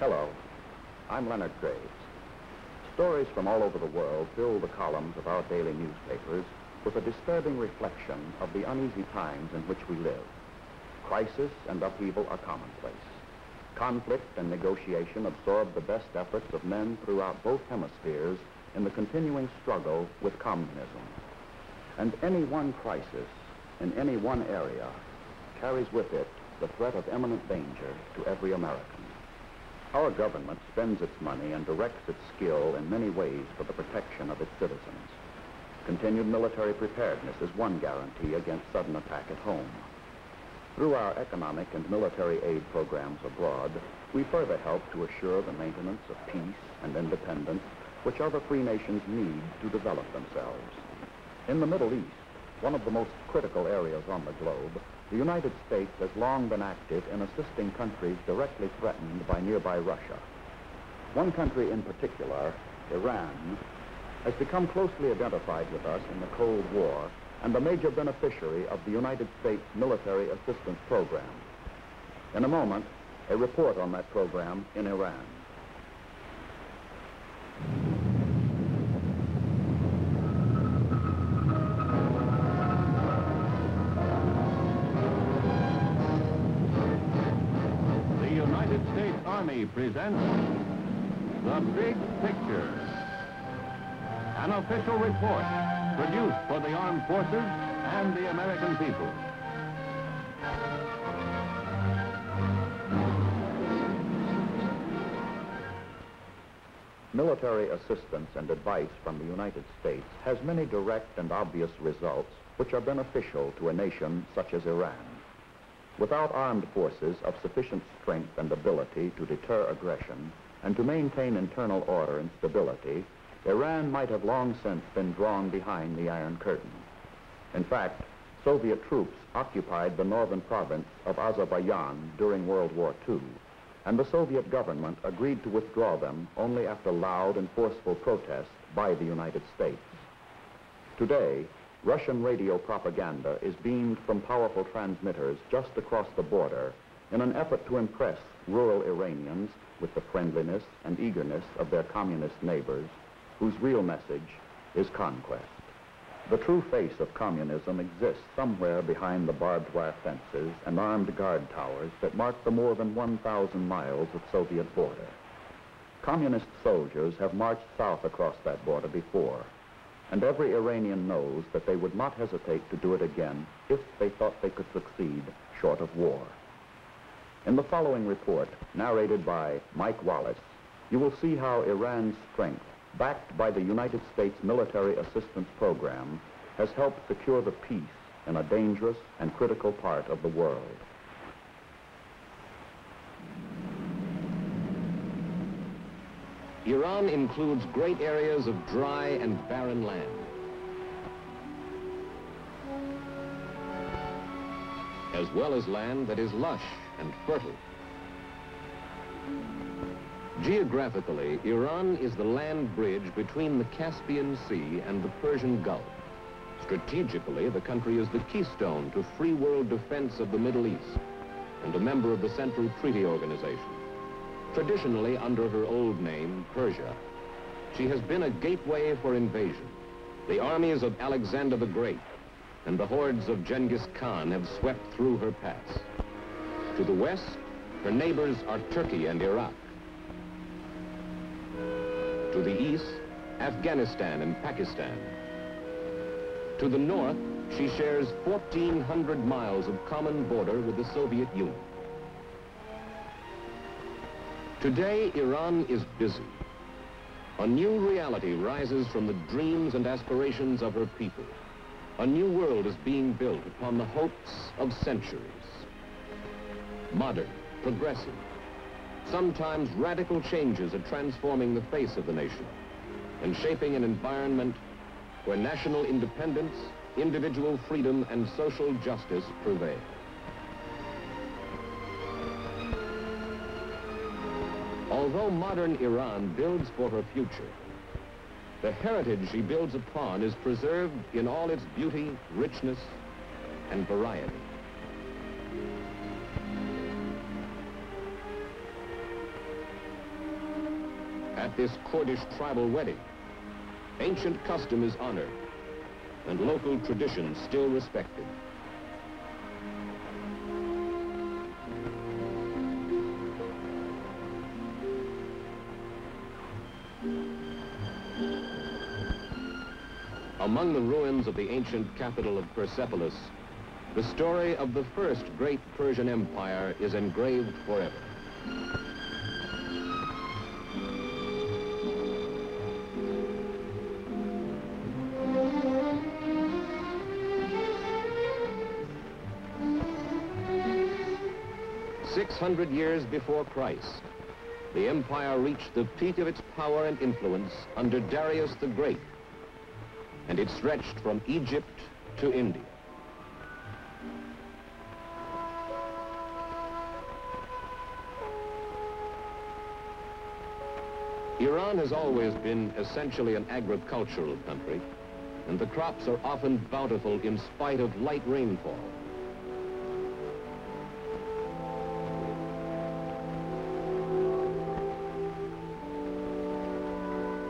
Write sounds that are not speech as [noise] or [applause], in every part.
Hello, I'm Leonard Graves. Stories from all over the world fill the columns of our daily newspapers with a disturbing reflection of the uneasy times in which we live. Crisis and upheaval are commonplace. Conflict and negotiation absorb the best efforts of men throughout both hemispheres in the continuing struggle with communism. And any one crisis in any one area carries with it the threat of imminent danger to every American. Our government spends its money and directs its skill in many ways for the protection of its citizens. Continued military preparedness is one guarantee against sudden attack at home. Through our economic and military aid programs abroad, we further help to assure the maintenance of peace and independence which other free nations need to develop themselves. In the Middle East, one of the most critical areas on the globe, the United States has long been active in assisting countries directly threatened by nearby Russia. One country in particular, Iran, has become closely identified with us in the Cold War and a major beneficiary of the United States Military Assistance Program. In a moment, a report on that program in Iran. Presents The Big Picture. An official report produced for the armed forces and the American people. Military assistance and advice from the United States has many direct and obvious results which are beneficial to a nation such as Iran. Without armed forces of sufficient strength and ability to deter aggression and to maintain internal order and stability, Iran might have long since been drawn behind the Iron Curtain. In fact, Soviet troops occupied the northern province of Azerbaijan during World War II, and the Soviet government agreed to withdraw them only after loud and forceful protest by the United States. Today, Russian radio propaganda is beamed from powerful transmitters just across the border in an effort to impress rural Iranians with the friendliness and eagerness of their communist neighbors, whose real message is conquest. The true face of communism exists somewhere behind the barbed wire fences and armed guard towers that mark the more than 1,000 miles of Soviet border. Communist soldiers have marched south across that border before, and every Iranian knows that they would not hesitate to do it again if they thought they could succeed short of war. In the following report, narrated by Mike Wallace, you will see how Iran's strength, backed by the United States Military Assistance Program, has helped secure the peace in a dangerous and critical part of the world. Iran includes great areas of dry and barren land. As well as land that is lush and fertile. Geographically, Iran is the land bridge between the Caspian Sea and the Persian Gulf. Strategically, the country is the keystone to free world defense of the Middle East and a member of the Central Treaty Organization. Traditionally under her old name, Persia, she has been a gateway for invasion. The armies of Alexander the Great and the hordes of Genghis Khan have swept through her pass. To the west, her neighbors are Turkey and Iraq. To the east, Afghanistan and Pakistan. To the north, she shares 1,400 miles of common border with the Soviet Union. Today, Iran is busy. A new reality rises from the dreams and aspirations of her people. A new world is being built upon the hopes of centuries. Modern, progressive, sometimes radical changes are transforming the face of the nation and shaping an environment where national independence, individual freedom, and social justice prevail. Although modern Iran builds for her future, the heritage she builds upon is preserved in all its beauty, richness, and variety. at this Kurdish tribal wedding. Ancient custom is honored, and local tradition still respected. Among the ruins of the ancient capital of Persepolis, the story of the first great Persian empire is engraved forever. Six hundred years before Christ, the empire reached the peak of its power and influence under Darius the Great, and it stretched from Egypt to India. Iran has always been essentially an agricultural country, and the crops are often bountiful in spite of light rainfall.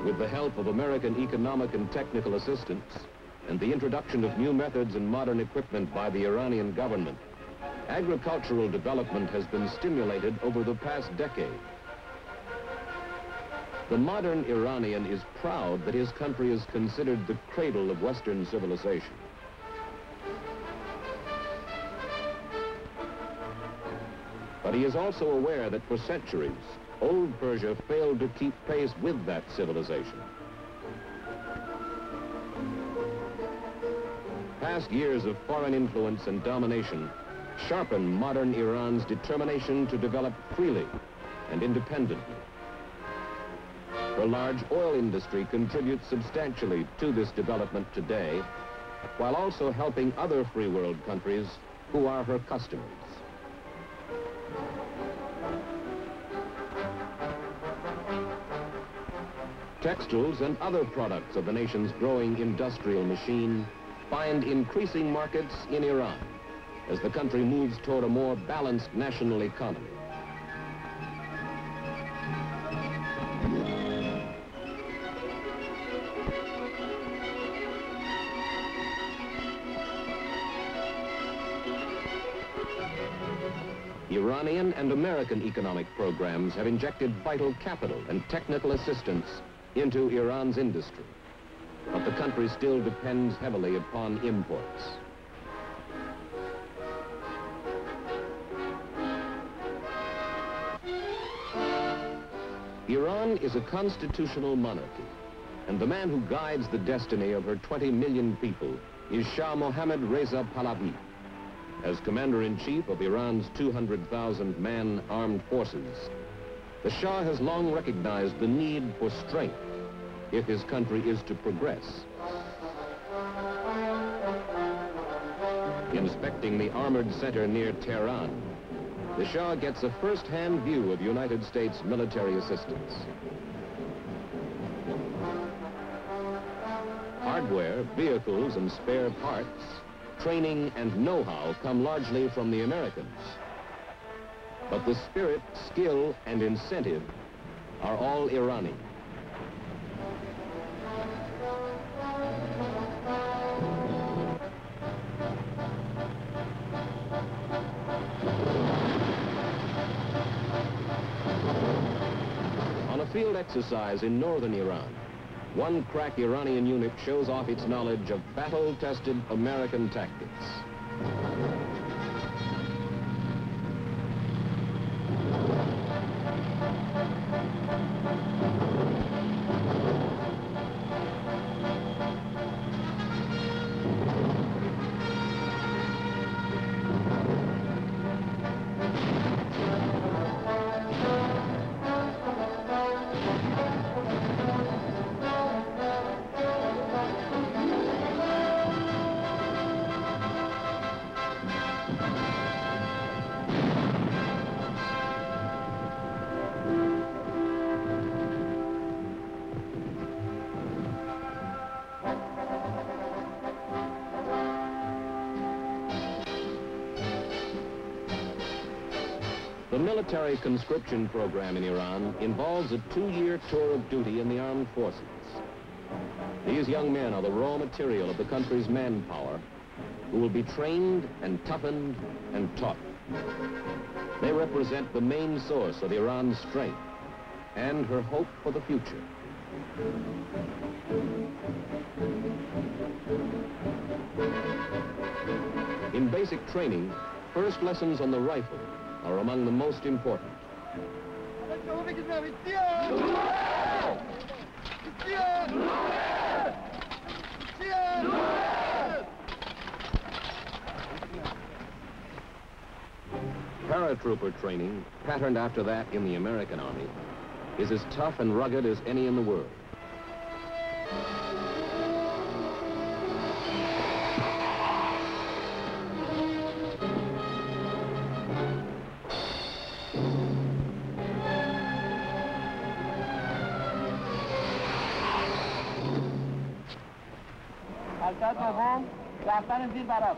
With the help of American economic and technical assistance and the introduction of new methods and modern equipment by the Iranian government, agricultural development has been stimulated over the past decade. The modern Iranian is proud that his country is considered the cradle of Western civilization. But he is also aware that for centuries, old Persia failed to keep pace with that civilization. Past years of foreign influence and domination sharpen modern Iran's determination to develop freely and independently. The large oil industry contributes substantially to this development today, while also helping other free world countries who are her customers. Textiles and other products of the nation's growing industrial machine find increasing markets in Iran as the country moves toward a more balanced national economy. Iranian and American economic programs have injected vital capital and technical assistance into Iran's industry. But the country still depends heavily upon imports. Iran is a constitutional monarchy, and the man who guides the destiny of her 20 million people is Shah Mohammad Reza Pahlavi. As commander-in-chief of Iran's 200,000-man armed forces, the Shah has long recognized the need for strength if his country is to progress. Inspecting the armored center near Tehran, the Shah gets a first-hand view of United States military assistance. Hardware, vehicles, and spare parts, training, and know-how come largely from the Americans. But the spirit, skill, and incentive are all Iranian. On a field exercise in northern Iran, one crack Iranian unit shows off its knowledge of battle-tested American tactics. The military conscription program in Iran involves a two-year tour of duty in the armed forces. These young men are the raw material of the country's manpower who will be trained and toughened and taught. They represent the main source of Iran's strength and her hope for the future. In basic training, first lessons on the rifle are among the most important. Paratrooper training, patterned after that in the American Army, is as tough and rugged as any in the world. رفتن زیر برف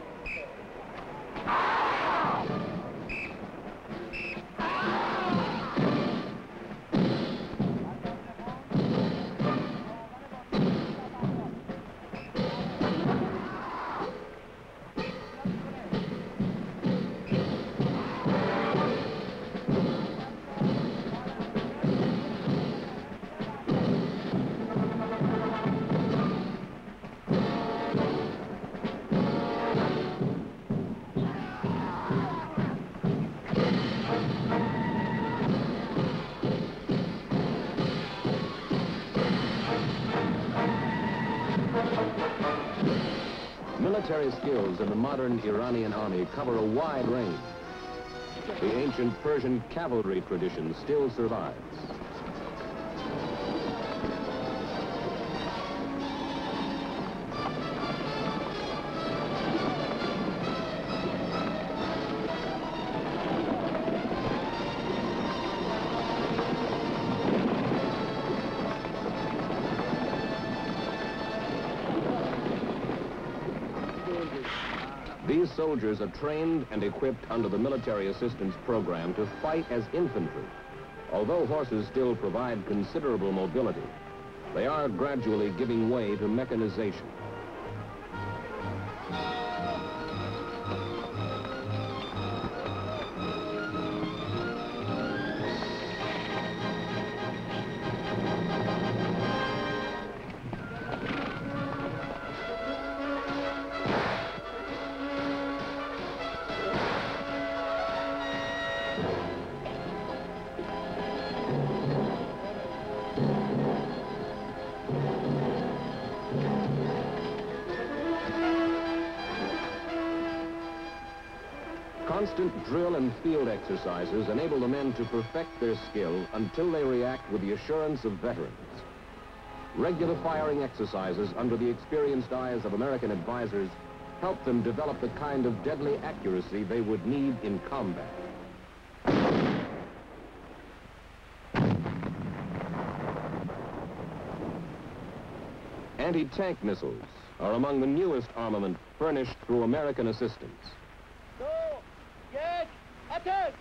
Military skills in the modern Iranian army cover a wide range. The ancient Persian cavalry tradition still survives. These soldiers are trained and equipped under the Military Assistance Program to fight as infantry. Although horses still provide considerable mobility, they are gradually giving way to mechanization. enable the men to perfect their skill until they react with the assurance of veterans. Regular firing exercises under the experienced eyes of American advisors help them develop the kind of deadly accuracy they would need in combat. Anti-tank missiles are among the newest armament furnished through American assistance. Go! get, attack!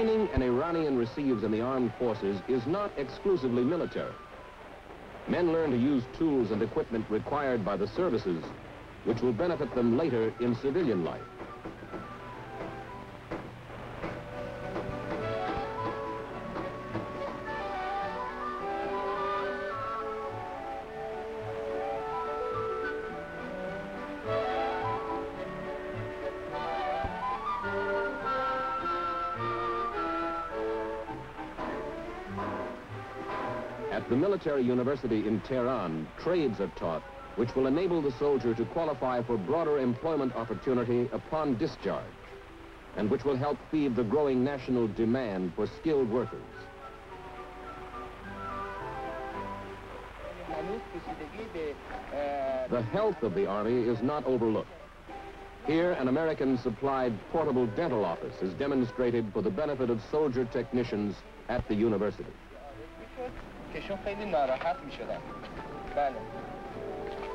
Training an Iranian receives in the armed forces is not exclusively military. Men learn to use tools and equipment required by the services, which will benefit them later in civilian life. military university in Tehran, trades are taught, which will enable the soldier to qualify for broader employment opportunity upon discharge, and which will help feed the growing national demand for skilled workers. The health of the Army is not overlooked. Here, an American-supplied portable dental office is demonstrated for the benefit of soldier technicians at the university. میشد کشون خیلی ناراحت میشدن بله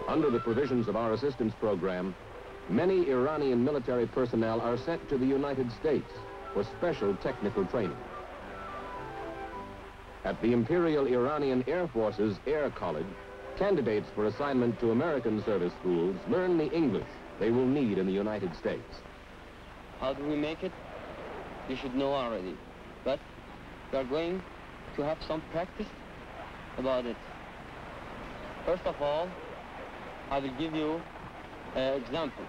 Under the provisions of our assistance program, many Iranian military personnel are sent to the United States for special technical training. At the Imperial Iranian Air Force's Air College, candidates for assignment to American service schools learn the English they will need in the United States. How do we make it? You should know already. But we are going to have some practice about it. First of all, I will give you an example.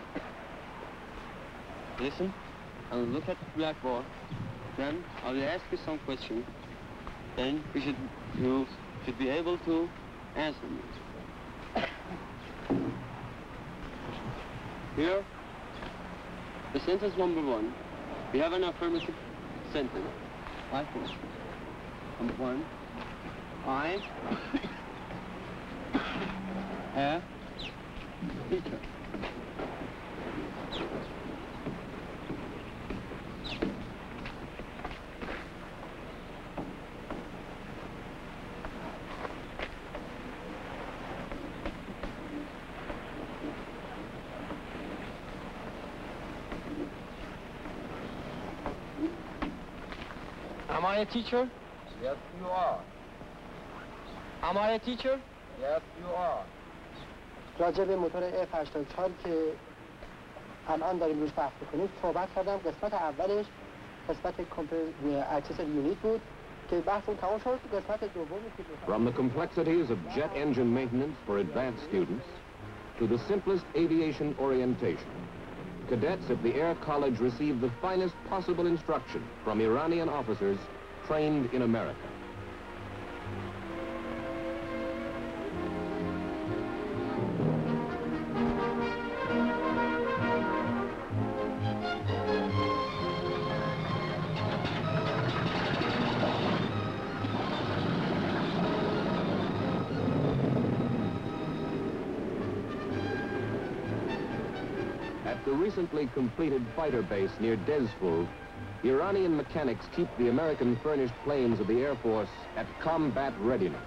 Listen and look at the blackboard. Then I will ask you some questions. Then you should, you should be able to answer me. [coughs] Here, the sentence number one, we have an affirmative sentence. I think. Number one, I have teacher. Am I a teacher? Yes, you are. Am I a teacher? Yes, you are. راجع به موتور F84 که الان داریم روش بحث میکنیم صحبت کردم قسمت اولش قسمت اکسسر یونیت بود که بحثمون تمام شد قسمت دومی که From the complexities of jet engine maintenance for advanced students to the simplest aviation orientation, cadets at the Air College receive the finest possible instruction from Iranian officers trained in America. recently completed fighter base near Dezful, Iranian mechanics keep the American furnished planes of the Air Force at combat readiness.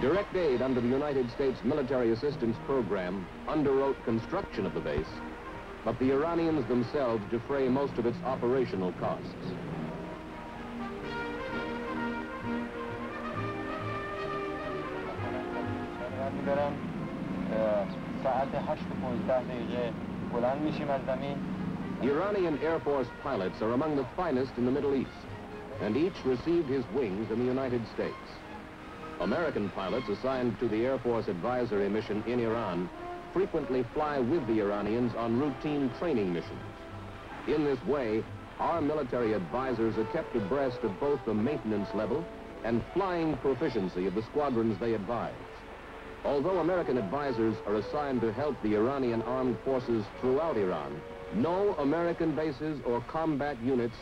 Direct aid under the United States Military Assistance Program underwrote construction of the base, but the Iranians themselves defray most of its operational costs. من میبرم اه، ساعت 8 و 15 دقیقه بلند میشیم از زمین Iranian Air Force pilots are among the finest in the Middle East, and each received his wings in the United States. American pilots assigned to the Air Force advisory mission in Iran frequently fly with the Iranians on routine training missions. In this way, our military advisors are kept abreast of both the maintenance level and flying proficiency of the squadrons they advise. Although American advisors are assigned to help the Iranian armed forces throughout Iran, no American bases or combat units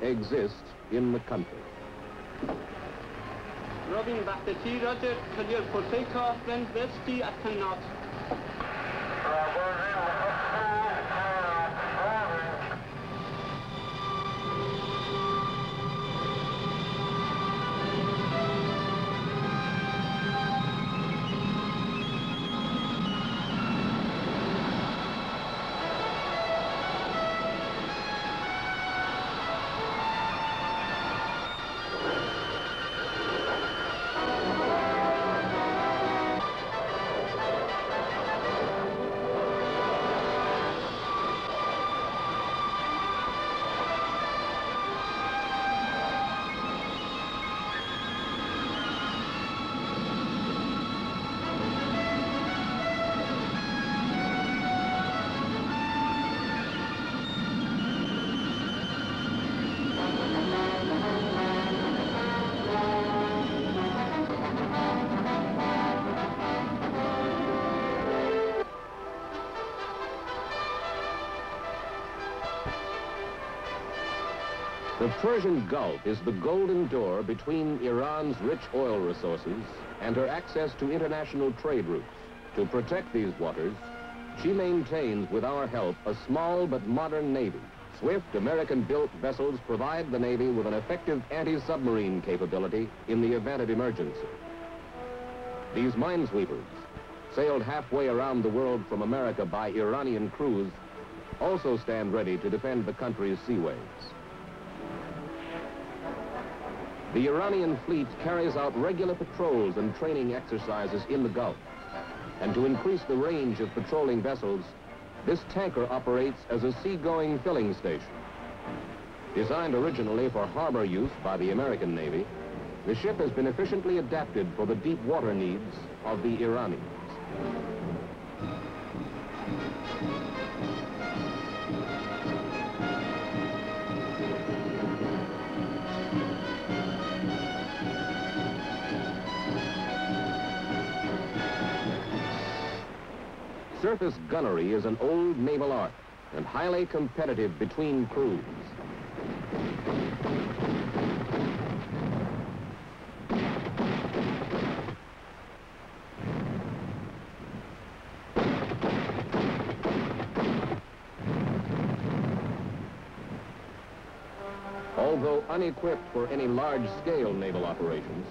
exist in the country. Robin Bachtachi, Roger, clear for takeoff, then Vesti at 10 The Persian Gulf is the golden door between Iran's rich oil resources and her access to international trade routes. To protect these waters, she maintains, with our help, a small but modern Navy. Swift American-built vessels provide the Navy with an effective anti-submarine capability in the event of emergency. These minesweepers, sailed halfway around the world from America by Iranian crews, also stand ready to defend the country's seaways. The Iranian fleet carries out regular patrols and training exercises in the Gulf. And to increase the range of patrolling vessels, this tanker operates as a seagoing filling station. Designed originally for harbor use by the American Navy, the ship has been efficiently adapted for the deep water needs of the Iranians. Surface gunnery is an old naval art and highly competitive between crews. Although unequipped for any large-scale naval operations,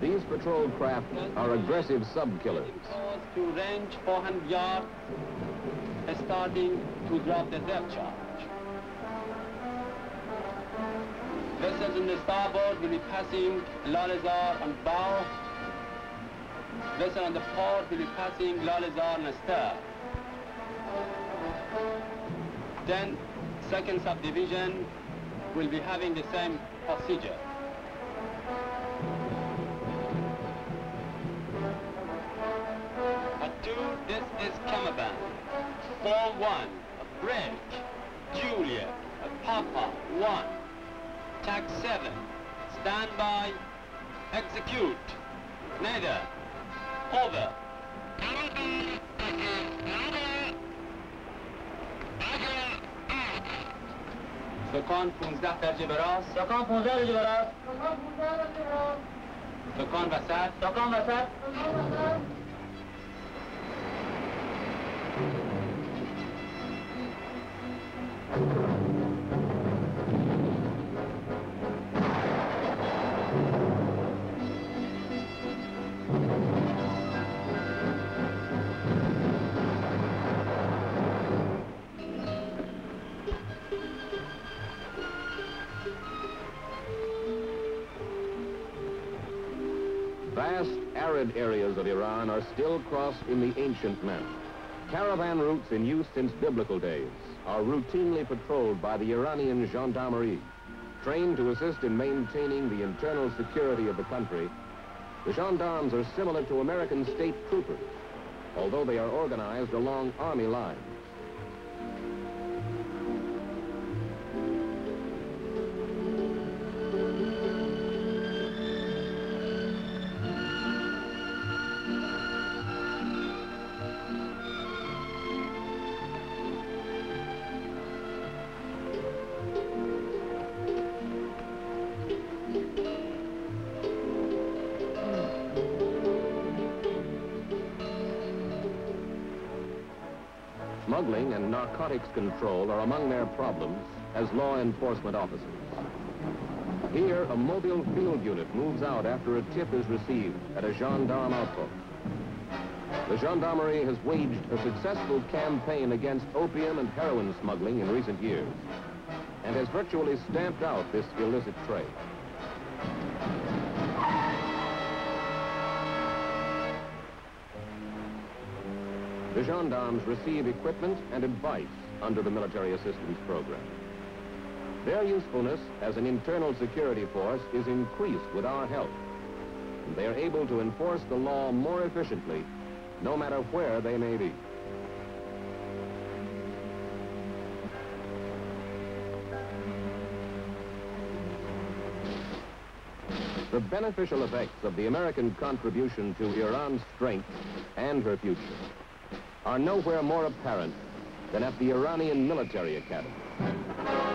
these patrol craft are aggressive sub-killers. To range 400 yards, starting to drop the depth charge. Vessels in the starboard will be passing Lalezar and bow. Vessel on the port will be passing Lalezar and stern. Then, second subdivision will be having the same procedure. Camaban. Form one, a break. Juliet, a Papa, one. Tag seven, stand by, execute. Nether, over. سکان 15 درجه به راست سکان 15 درجه براست سکان وسط سکان وسط areas of Iran are still crossed in the ancient manner. Caravan routes in use since biblical days are routinely patrolled by the Iranian gendarmerie. Trained to assist in maintaining the internal security of the country, the gendarmes are similar to American state troopers, although they are organized along army lines. Narcotics control are among their problems as law enforcement officers. Here, a mobile field unit moves out after a tip is received at a gendarme outpost. The gendarmerie has waged a successful campaign against opium and heroin smuggling in recent years and has virtually stamped out this illicit trade. The gendarmes receive equipment and advice under the military assistance program. Their usefulness as an internal security force is increased with our help. They are able to enforce the law more efficiently, no matter where they may be. The beneficial effects of the American contribution to Iran's strength and her future are nowhere more apparent than at the Iranian Military Academy.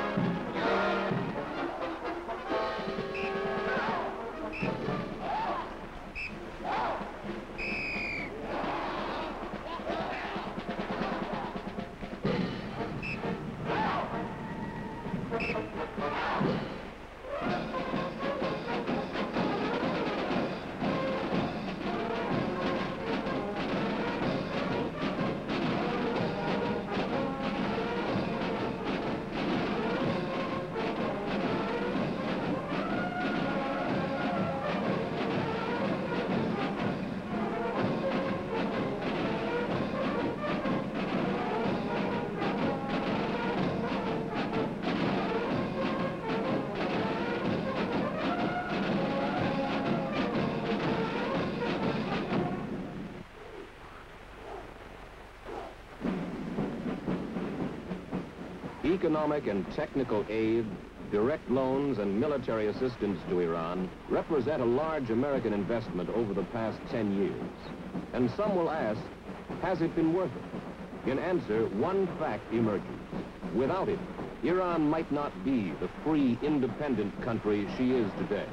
Economic and technical aid, direct loans, and military assistance to Iran represent a large American investment over the past 10 years. And some will ask, has it been worth it? In answer, one fact emerges. Without it, Iran might not be the free, independent country she is today.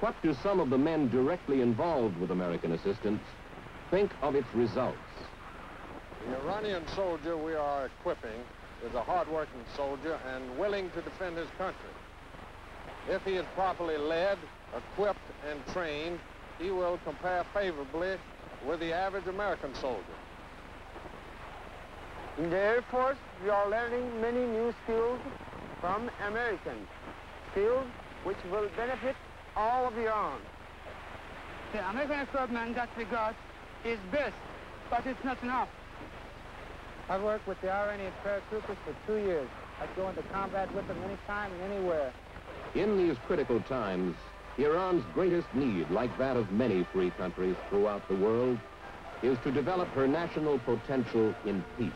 What do some of the men directly involved with American assistance think of its results? The Iranian soldier we are equipping is a hard-working soldier and willing to defend his country. If he is properly led, equipped, and trained, he will compare favorably with the average American soldier. In the Air Force, we are learning many new skills from Americans, skills which will benefit all of Iran. The American equipment that we got is best, but it's not enough. I've worked with the Iranian paratroopers for two years. I'd go into combat with them anytime and anywhere. In these critical times, Iran's greatest need, like that of many free countries throughout the world, is to develop her national potential in peace.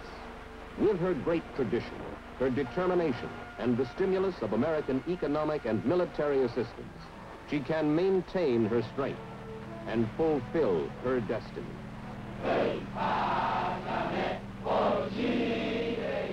With her great tradition, her determination, and the stimulus of American economic and military assistance, she can maintain her strength and fulfill her destiny. Bom dia,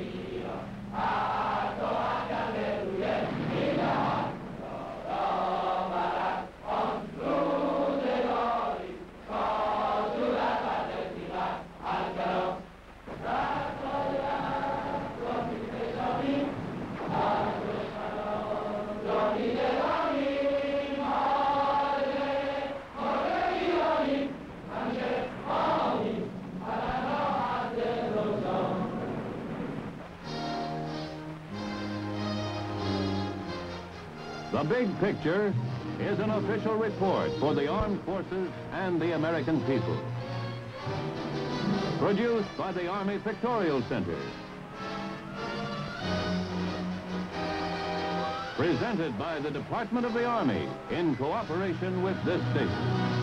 The Big Picture is an official report for the armed forces and the American people. Produced by the Army Pictorial Center. Presented by the Department of the Army in cooperation with this station.